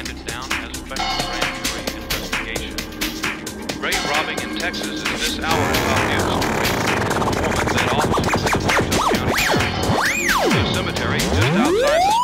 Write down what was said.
handed down as a federal grand jury investigation. Grave robbing in Texas is this hour's top news story. Woman led officers to the Muerto County Sheriff's Department cemetery just outside the